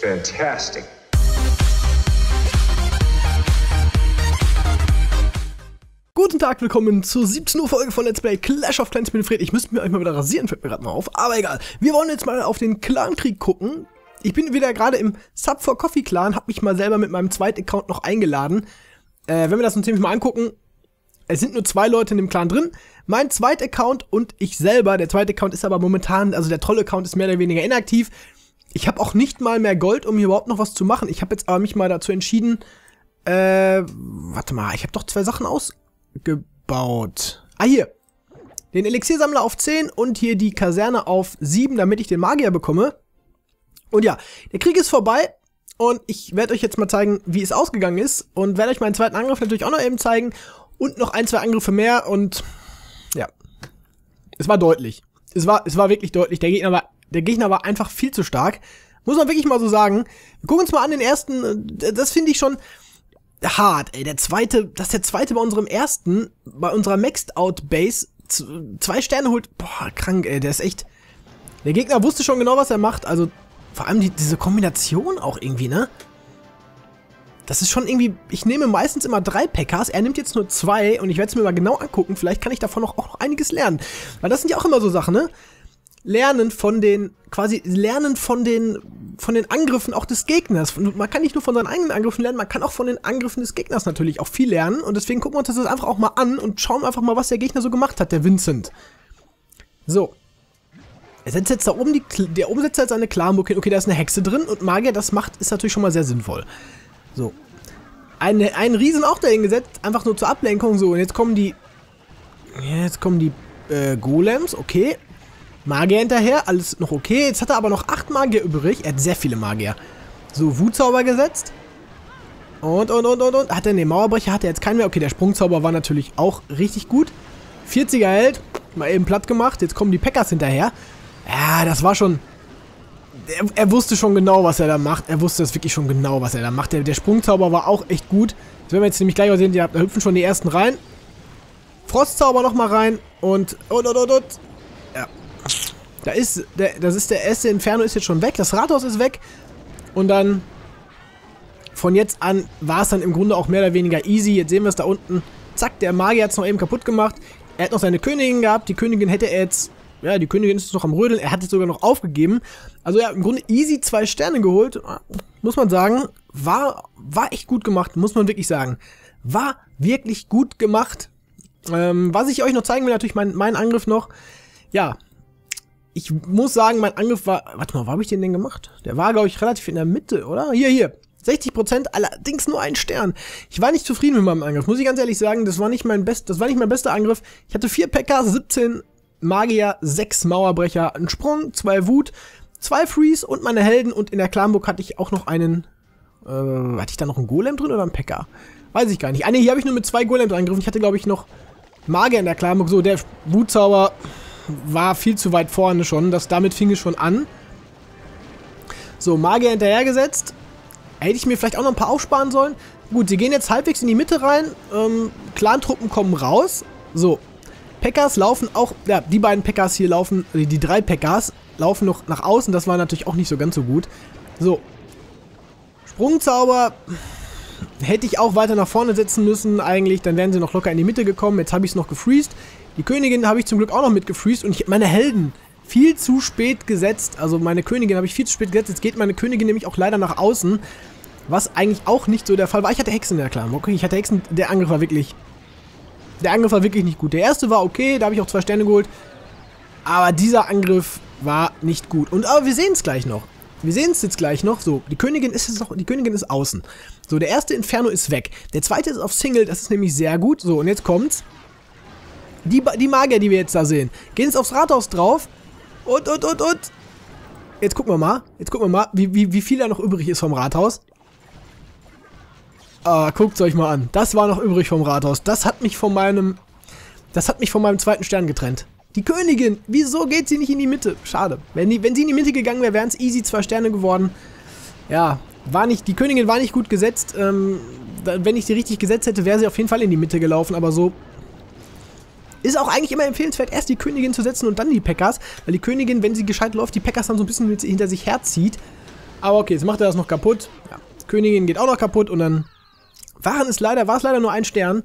Fantastic. Guten Tag, willkommen zur 17 Uhr Folge von Let's Play Clash of Clans mit Fred. Ich müsste mir euch mal wieder rasieren, fällt mir gerade mal auf. Aber egal. Wir wollen jetzt mal auf den Clankrieg gucken. Ich bin wieder gerade im Sub for Coffee Clan, hab mich mal selber mit meinem zweiten Account noch eingeladen. Äh, wenn wir das uns nämlich mal angucken, es sind nur zwei Leute in dem Clan drin. Mein zweiter Account und ich selber. Der zweite Account ist aber momentan, also der Troll-Account ist mehr oder weniger inaktiv. Ich habe auch nicht mal mehr Gold, um hier überhaupt noch was zu machen. Ich habe jetzt aber mich mal dazu entschieden, äh, warte mal, ich habe doch zwei Sachen ausgebaut. Ah, hier. Den Elixiersammler auf 10 und hier die Kaserne auf 7, damit ich den Magier bekomme. Und ja, der Krieg ist vorbei. Und ich werde euch jetzt mal zeigen, wie es ausgegangen ist. Und werde euch meinen zweiten Angriff natürlich auch noch eben zeigen. Und noch ein, zwei Angriffe mehr. Und ja, es war deutlich. Es war, es war wirklich deutlich. Der Gegner war, der Gegner war einfach viel zu stark. Muss man wirklich mal so sagen. Wir gucken uns mal an den ersten. Das finde ich schon hart, ey. Der zweite, dass der zweite bei unserem ersten, bei unserer Maxed Out Base zwei Sterne holt. Boah, krank, ey. Der ist echt. Der Gegner wusste schon genau, was er macht. Also vor allem die, diese Kombination auch irgendwie, ne? Das ist schon irgendwie, ich nehme meistens immer drei Packers, er nimmt jetzt nur zwei und ich werde es mir mal genau angucken, vielleicht kann ich davon auch noch einiges lernen. Weil das sind ja auch immer so Sachen, ne? Lernen von den, quasi lernen von den, von den Angriffen auch des Gegners. Man kann nicht nur von seinen eigenen Angriffen lernen, man kann auch von den Angriffen des Gegners natürlich auch viel lernen und deswegen gucken wir uns das einfach auch mal an und schauen einfach mal, was der Gegner so gemacht hat, der Vincent. So. Er setzt jetzt da oben die, der oben setzt jetzt seine Klarmucke hin. Okay, da ist eine Hexe drin und Magier, das macht, ist natürlich schon mal sehr sinnvoll. So. Eine, einen Riesen auch dahin gesetzt, einfach nur zur Ablenkung. So, und jetzt kommen die. Jetzt kommen die äh, Golems, okay. Magier hinterher, alles noch okay. Jetzt hat er aber noch acht Magier übrig. Er hat sehr viele Magier. So, Wutzauber gesetzt. Und, und, und, und, und. Hat er den Mauerbrecher, hat er jetzt keinen mehr. Okay, der Sprungzauber war natürlich auch richtig gut. 40er Held, mal eben platt gemacht. Jetzt kommen die Packers hinterher. Ja, das war schon er, er, wusste schon genau, was er da macht. Er wusste es wirklich schon genau, was er da macht. Der, der Sprungzauber war auch echt gut. Das werden wir jetzt nämlich gleich mal sehen. Da hüpfen schon die ersten rein. Frostzauber nochmal rein. Und, und, und, und, und. Ja. Da ist, der, das ist der erste Inferno ist jetzt schon weg. Das Rathaus ist weg. Und dann, von jetzt an, war es dann im Grunde auch mehr oder weniger easy. Jetzt sehen wir es da unten. Zack, der Magier hat es noch eben kaputt gemacht. Er hat noch seine Königin gehabt. Die Königin hätte er jetzt ja, die Königin ist noch am Rödeln. Er hat es sogar noch aufgegeben. Also ja, im Grunde easy zwei Sterne geholt. Muss man sagen. War, war echt gut gemacht, muss man wirklich sagen. War wirklich gut gemacht. Ähm, was ich euch noch zeigen will, natürlich mein, mein Angriff noch. Ja, ich muss sagen, mein Angriff war. Warte mal, wo habe ich den denn gemacht? Der war, glaube ich, relativ in der Mitte, oder? Hier, hier. 60%, allerdings nur ein Stern. Ich war nicht zufrieden mit meinem Angriff, muss ich ganz ehrlich sagen. Das war nicht mein best, das war nicht mein bester Angriff. Ich hatte vier Packer, 17 Magier, 6 Mauerbrecher, ein Sprung, 2 Wut, 2 Freeze und meine Helden. Und in der Clanburg hatte ich auch noch einen. Äh, hatte ich da noch einen Golem drin oder einen Packer? Weiß ich gar nicht. Ah, ne, hier habe ich nur mit zwei Golems angegriffen. Ich hatte, glaube ich, noch Magier in der Clanburg. So, der Wutzauber war viel zu weit vorne schon. Das, damit fing es schon an. So, Magier hinterhergesetzt. Hätte ich mir vielleicht auch noch ein paar aufsparen sollen. Gut, sie gehen jetzt halbwegs in die Mitte rein. Ähm, Clan-Truppen kommen raus. So, Packers laufen auch, ja, die beiden Packers hier laufen, äh, die drei Packers laufen noch nach außen. Das war natürlich auch nicht so ganz so gut. So. Sprungzauber hätte ich auch weiter nach vorne setzen müssen eigentlich. Dann wären sie noch locker in die Mitte gekommen. Jetzt habe ich es noch gefreezed. Die Königin habe ich zum Glück auch noch mit gefreezed. Und ich, meine Helden viel zu spät gesetzt. Also meine Königin habe ich viel zu spät gesetzt. Jetzt geht meine Königin nämlich auch leider nach außen. Was eigentlich auch nicht so der Fall war. Ich hatte Hexen, ja klar. Okay, ich hatte Hexen. Der Angriff war wirklich der Angriff war wirklich nicht gut. Der erste war okay, da habe ich auch zwei Sterne geholt. Aber dieser Angriff war nicht gut. Und aber wir sehen es gleich noch. Wir sehen es jetzt gleich noch. So, die Königin ist jetzt noch, die Königin ist außen. So, der erste Inferno ist weg. Der zweite ist auf Single, das ist nämlich sehr gut. So, und jetzt kommt's. Die, die Magier, die wir jetzt da sehen, gehen jetzt aufs Rathaus drauf. Und, und, und, und. Jetzt gucken wir mal. Jetzt gucken wir mal, wie, wie, wie viel da noch übrig ist vom Rathaus. Ah, guckt euch mal an. Das war noch übrig vom Rathaus. Das hat mich von meinem... Das hat mich von meinem zweiten Stern getrennt. Die Königin! Wieso geht sie nicht in die Mitte? Schade. Wenn, die, wenn sie in die Mitte gegangen wäre, wären es easy zwei Sterne geworden. Ja, war nicht... Die Königin war nicht gut gesetzt. Ähm, wenn ich sie richtig gesetzt hätte, wäre sie auf jeden Fall in die Mitte gelaufen. Aber so... Ist auch eigentlich immer empfehlenswert, erst die Königin zu setzen und dann die Packers. Weil die Königin, wenn sie gescheit läuft, die Packers dann so ein bisschen hinter sich herzieht. Aber okay, jetzt macht er das noch kaputt. Ja. Königin geht auch noch kaputt und dann waren es leider, war es leider nur ein Stern.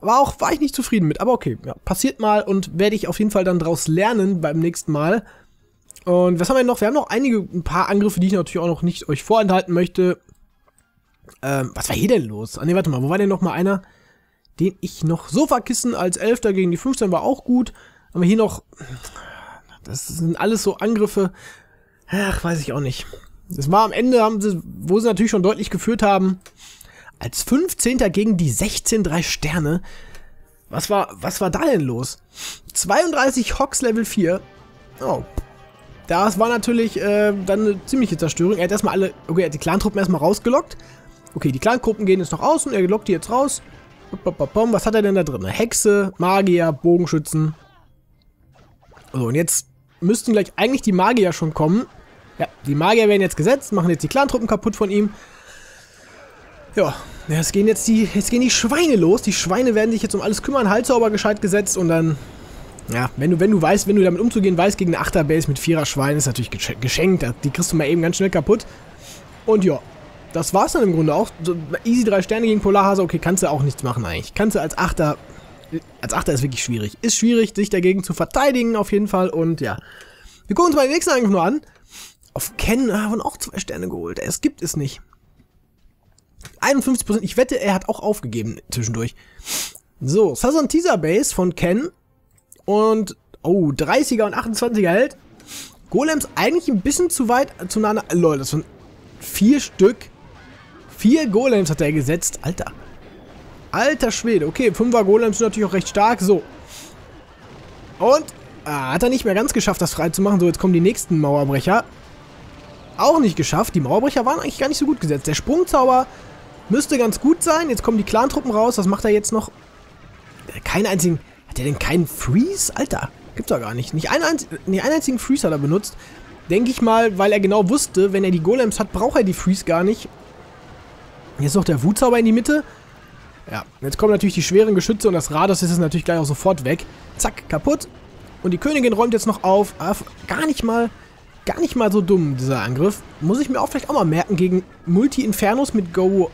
War auch, war ich nicht zufrieden mit, aber okay, ja, passiert mal und werde ich auf jeden Fall dann draus lernen beim nächsten Mal. Und was haben wir noch? Wir haben noch einige, ein paar Angriffe, die ich natürlich auch noch nicht euch vorenthalten möchte. Ähm, was war hier denn los? Ah ne, warte mal, wo war denn noch mal einer, den ich noch Sofakissen als Elfter gegen die 15 war auch gut. Aber hier noch, das sind alles so Angriffe, ach, weiß ich auch nicht. Das war am Ende, haben sie, wo sie natürlich schon deutlich geführt haben, als 15. gegen die 16 drei Sterne. Was war, was war da denn los? 32 Hawks Level 4. Oh. Das war natürlich äh, dann eine ziemliche Zerstörung. Er hat erstmal alle, okay, er hat die Clan-Truppen erstmal rausgelockt. Okay, die Clan-Gruppen gehen jetzt noch außen, er lockt die jetzt raus. Was hat er denn da drin? Hexe, Magier, Bogenschützen. So, und jetzt müssten gleich eigentlich die Magier schon kommen. Ja, die Magier werden jetzt gesetzt, machen jetzt die Clan-Truppen kaputt von ihm. Ja, jetzt gehen jetzt die, jetzt gehen die Schweine los. Die Schweine werden sich jetzt um alles kümmern. Halsauber gescheit gesetzt und dann... Ja, wenn du, wenn du weißt, wenn du damit umzugehen weißt, gegen eine Achterbase mit vierer Schwein ist natürlich geschenkt. Die kriegst du mal eben ganz schnell kaputt. Und ja, das war's dann im Grunde auch. Easy drei Sterne gegen Polarhase, okay, kannst du auch nichts machen eigentlich. Kannst du als Achter... Als Achter ist wirklich schwierig. Ist schwierig, sich dagegen zu verteidigen auf jeden Fall. Und ja, wir gucken uns mal den nächsten Angriff nur an. Auf Ken haben auch zwei Sterne geholt. Es gibt es nicht. 51%. Ich wette, er hat auch aufgegeben zwischendurch. So, Southern Teaser Base von Ken. Und, oh, 30er und 28er Held. Golems eigentlich ein bisschen zu weit zueinander. Lol, das sind vier Stück. Vier Golems hat er gesetzt. Alter. Alter Schwede. Okay, 5er Golems sind natürlich auch recht stark. So. Und ah, hat er nicht mehr ganz geschafft, das frei zu machen. So, jetzt kommen die nächsten Mauerbrecher. Auch nicht geschafft. Die Mauerbrecher waren eigentlich gar nicht so gut gesetzt. Der Sprungzauber Müsste ganz gut sein. Jetzt kommen die Clan-Truppen raus. Was macht er jetzt noch? Keinen einzigen... Hat er denn keinen Freeze? Alter, gibt's doch gar nicht. Nicht einen, einz nee, einen einzigen Freeze hat er benutzt. Denke ich mal, weil er genau wusste, wenn er die Golems hat, braucht er die Freeze gar nicht. Jetzt noch der Wutzauber in die Mitte. Ja, jetzt kommen natürlich die schweren Geschütze und das Rados ist es natürlich gleich auch sofort weg. Zack, kaputt. Und die Königin räumt jetzt noch auf. Ah, gar nicht mal, gar nicht mal so dumm, dieser Angriff. Muss ich mir auch vielleicht auch mal merken gegen Multi-Infernos mit Go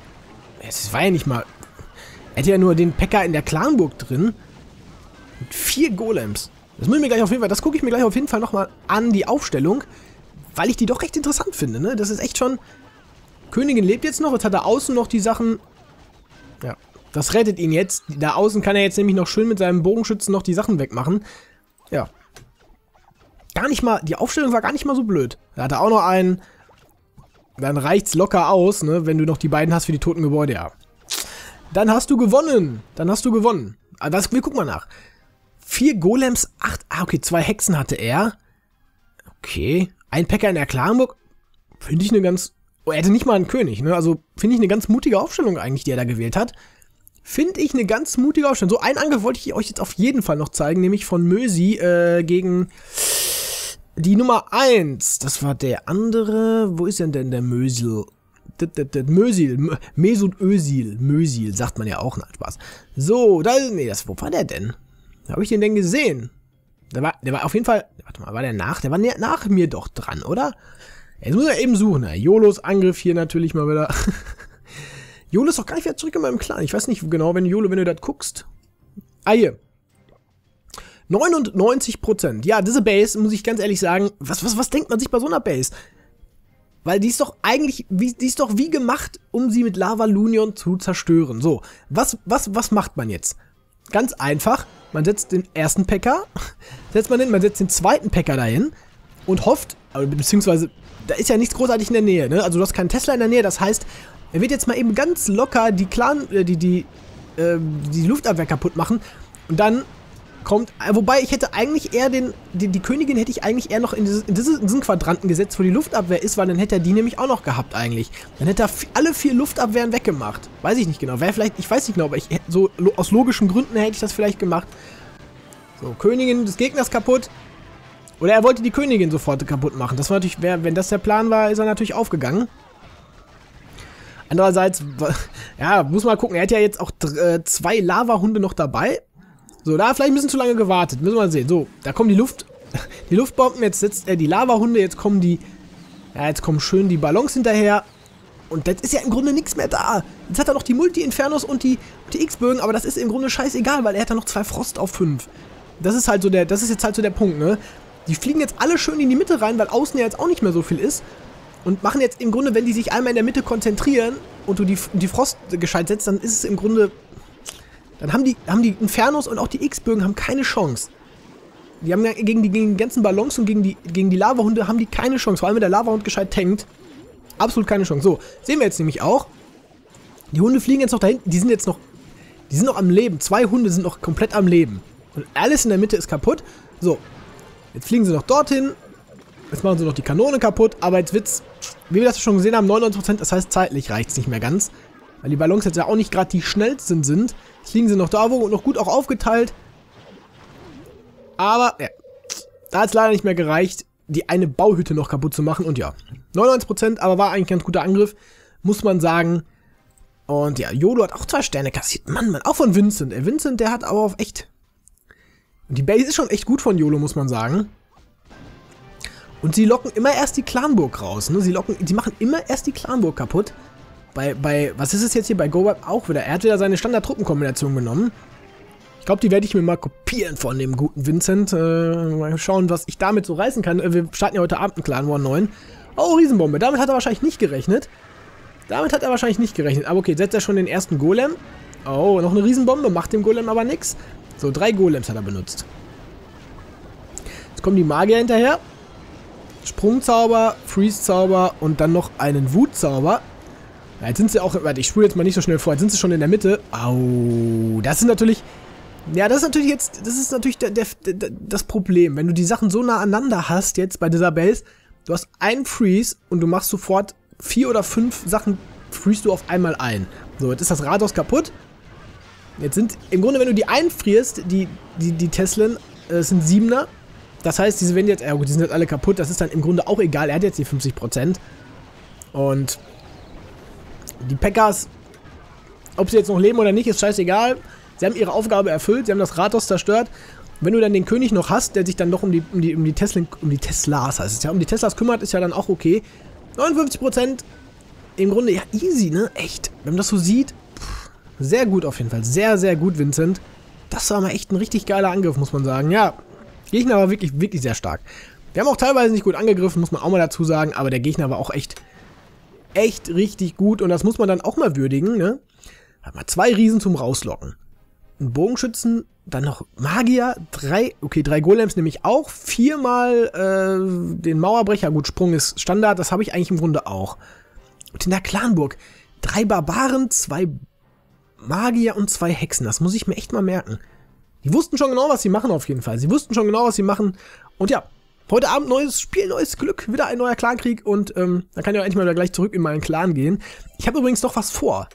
es war ja nicht mal... Hätte ja nur den Pekka in der Clanburg drin. Mit vier Golems. Das muss ich mir gleich auf jeden Fall... Das gucke ich mir gleich auf jeden Fall nochmal an, die Aufstellung. Weil ich die doch recht interessant finde, ne? Das ist echt schon... Königin lebt jetzt noch. Jetzt hat er außen noch die Sachen... Ja, das rettet ihn jetzt. Da außen kann er jetzt nämlich noch schön mit seinem Bogenschützen noch die Sachen wegmachen. Ja. Gar nicht mal... Die Aufstellung war gar nicht mal so blöd. Da hat er auch noch einen dann reicht's locker aus, ne, wenn du noch die beiden hast für die toten Gebäude, ja. Dann hast du gewonnen. Dann hast du gewonnen. Aber das, wir gucken mal nach. Vier Golems, acht, ah, okay, zwei Hexen hatte er. Okay. Ein Päcker in der Klarenburg. Finde ich eine ganz, er hätte nicht mal einen König, ne, also finde ich eine ganz mutige Aufstellung eigentlich, die er da gewählt hat. Finde ich eine ganz mutige Aufstellung. So, einen Angriff wollte ich euch jetzt auf jeden Fall noch zeigen, nämlich von Mösi äh, gegen die Nummer 1, das war der andere. Wo ist denn denn der Mösil? Mösil, Mesut Özil, Mösil, sagt man ja auch, nein, Spaß. So, da, nee, das, wo war der denn? Habe ich den denn gesehen? Der war, der war auf jeden Fall, warte mal, war der nach? Der war nach mir doch dran, oder? Jetzt muss er eben suchen. Jolos Angriff hier natürlich mal wieder. Jolo ist doch gar nicht wieder zurück in meinem Clan. Ich weiß nicht genau, wenn Jolo, wenn du das guckst. Ah, hier. 99%. Ja, diese Base, muss ich ganz ehrlich sagen, was, was, was denkt man sich bei so einer Base? Weil die ist doch eigentlich, wie, die ist doch wie gemacht, um sie mit Lava Lunion zu zerstören. So, was, was, was macht man jetzt? Ganz einfach, man setzt den ersten Packer, setzt man hin, man setzt den zweiten Packer dahin und hofft, beziehungsweise, da ist ja nichts großartig in der Nähe, ne? Also du hast keinen Tesla in der Nähe, das heißt, er wird jetzt mal eben ganz locker die Clan, äh, die, die, äh, die Luftabwehr kaputt machen und dann kommt. Äh, wobei ich hätte eigentlich eher den. Die, die Königin hätte ich eigentlich eher noch in, dieses, in, diesen Quadranten gesetzt, wo die Luftabwehr ist, weil dann hätte er die nämlich auch noch gehabt eigentlich. Dann hätte er alle vier Luftabwehren weggemacht. Weiß ich nicht genau. Wäre vielleicht, ich weiß nicht genau, aber ich so aus logischen Gründen hätte ich das vielleicht gemacht. So, Königin des Gegners kaputt. Oder er wollte die Königin sofort kaputt machen. Das war natürlich, wenn das der Plan war, ist er natürlich aufgegangen. Andererseits, ja, muss mal gucken. Er hat ja jetzt auch äh, zwei Lava-Hunde noch dabei. So, da vielleicht ein bisschen zu lange gewartet. Müssen wir mal sehen. So, da kommen die Luft, die Luftbomben. Jetzt setzt er die Lavahunde. Jetzt kommen die Ja, jetzt kommen schön die Ballons hinterher. Und jetzt ist ja im Grunde nichts mehr da. Jetzt hat er noch die Multi-Infernos und die, die X-Bögen, aber das ist im Grunde scheißegal, weil er hat ja noch zwei Frost auf 5. Das ist halt so der, das ist jetzt halt so der Punkt, ne? Die fliegen jetzt alle schön in die Mitte rein, weil außen ja jetzt auch nicht mehr so viel ist. Und machen jetzt im Grunde, wenn die sich einmal in der Mitte konzentrieren und du die, die Frost gescheit setzt, dann ist es im Grunde... Dann haben die, haben die Infernos und auch die X-Bögen haben keine Chance. Die haben gegen die, gegen die ganzen Ballons und gegen die, gegen die Lavahunde haben die keine Chance. Vor allem, wenn der Lavahund gescheit tankt. Absolut keine Chance. So, sehen wir jetzt nämlich auch. Die Hunde fliegen jetzt noch dahin. Die sind jetzt noch... Die sind noch am Leben. Zwei Hunde sind noch komplett am Leben. Und alles in der Mitte ist kaputt. So, jetzt fliegen sie noch dorthin. Jetzt machen sie noch die Kanone kaputt. Aber jetzt wird's, wie wir das schon gesehen haben, 99%. Das heißt, zeitlich reicht es nicht mehr ganz. Weil die Ballons jetzt ja auch nicht gerade die schnellsten sind. Jetzt fliegen sie noch da wo noch gut auch aufgeteilt. Aber, ja, da hat es leider nicht mehr gereicht, die eine Bauhütte noch kaputt zu machen. Und ja, 99%, aber war eigentlich ein ganz guter Angriff, muss man sagen. Und ja, Yolo hat auch zwei Sterne kassiert. Mann, Mann, auch von Vincent. Ey, Vincent, der hat aber auf echt... Die Base ist schon echt gut von Yolo, muss man sagen. Und sie locken immer erst die Clanburg raus. Ne? Sie locken, sie machen immer erst die Clanburg kaputt. Bei, bei, was ist es jetzt hier bei GoWeb auch wieder? Er hat wieder seine Standard-Truppenkombination genommen. Ich glaube, die werde ich mir mal kopieren von dem guten Vincent. Äh, mal schauen, was ich damit so reißen kann. Äh, wir starten ja heute Abend einen Clan War 9. Oh, Riesenbombe. Damit hat er wahrscheinlich nicht gerechnet. Damit hat er wahrscheinlich nicht gerechnet. Aber okay, setzt er schon den ersten Golem. Oh, noch eine Riesenbombe. Macht dem Golem aber nichts. So, drei Golems hat er benutzt. Jetzt kommen die Magier hinterher. Sprungzauber, Freeze-Zauber und dann noch einen Wutzauber. Ja, jetzt sind sie auch... Warte, ich spule jetzt mal nicht so schnell vor. Jetzt sind sie schon in der Mitte. Au, das ist natürlich... Ja, das ist natürlich jetzt, das ist natürlich der, der, der, das Problem. Wenn du die Sachen so nah aneinander hast jetzt bei dieser Base, du hast einen Freeze und du machst sofort vier oder fünf Sachen, freest du auf einmal ein. So, jetzt ist das Rathaus kaputt. Jetzt sind, im Grunde, wenn du die einfrierst, die, die, die Teslen, äh, sind Siebener. Das heißt, diese werden jetzt, ja gut, die sind jetzt alle kaputt, das ist dann im Grunde auch egal, er hat jetzt die 50%. Und die Packers, ob sie jetzt noch leben oder nicht, ist scheißegal. Sie haben ihre Aufgabe erfüllt, sie haben das Rathaus zerstört. wenn du dann den König noch hast, der sich dann noch um die, um die, um die, Tesla, um die Teslas, heißt es ja, um die Teslas kümmert, ist ja dann auch okay. 59% im Grunde, ja, easy, ne? Echt. Wenn man das so sieht, sehr gut auf jeden Fall. Sehr, sehr gut, Vincent. Das war mal echt ein richtig geiler Angriff, muss man sagen. Ja, Gegner war wirklich, wirklich sehr stark. Wir haben auch teilweise nicht gut angegriffen, muss man auch mal dazu sagen, aber der Gegner war auch echt, echt richtig gut und das muss man dann auch mal würdigen, ne? Hat mal zwei Riesen zum Rauslocken einen Bogenschützen, dann noch Magier, drei, okay, drei Golems nehme ich auch, viermal äh, den Mauerbrecher, gut, Sprung ist Standard, das habe ich eigentlich im Grunde auch. Und in der Clanburg, drei Barbaren, zwei Magier und zwei Hexen, das muss ich mir echt mal merken. Die wussten schon genau, was sie machen auf jeden Fall. Sie wussten schon genau, was sie machen. Und ja, heute Abend neues Spiel, neues Glück, wieder ein neuer Clankrieg und ähm, dann kann ich auch endlich mal wieder gleich zurück in meinen Clan gehen. Ich habe übrigens noch was vor.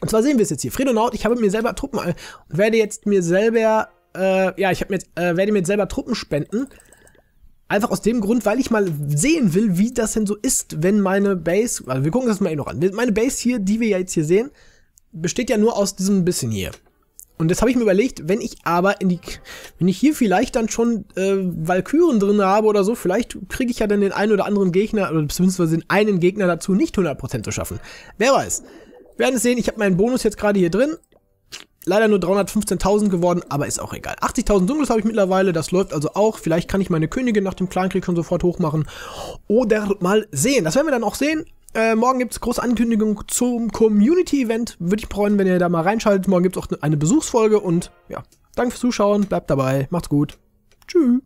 Und zwar sehen wir es jetzt hier. Fredonaut, ich habe mir selber Truppen und werde jetzt mir selber, äh, ja, ich mir äh, werde mir jetzt selber Truppen spenden. Einfach aus dem Grund, weil ich mal sehen will, wie das denn so ist, wenn meine Base, also wir gucken das mal eben noch an. Meine Base hier, die wir ja jetzt hier sehen, besteht ja nur aus diesem bisschen hier. Und jetzt habe ich mir überlegt, wenn ich aber in die, wenn ich hier vielleicht dann schon äh, Valkyren drin habe oder so, vielleicht kriege ich ja dann den einen oder anderen Gegner, oder beziehungsweise den einen Gegner dazu, nicht 100% zu schaffen. Wer weiß. Wir werden es sehen, ich habe meinen Bonus jetzt gerade hier drin. Leider nur 315.000 geworden, aber ist auch egal. 80.000 Dunkles habe ich mittlerweile, das läuft also auch. Vielleicht kann ich meine Königin nach dem Clankrieg schon sofort hochmachen. Oder mal sehen. Das werden wir dann auch sehen. Äh, morgen gibt es große Ankündigung zum Community-Event. Würde ich freuen, wenn ihr da mal reinschaltet. Morgen gibt es auch eine Besuchsfolge und ja, danke fürs Zuschauen, bleibt dabei, macht's gut. Tschüss.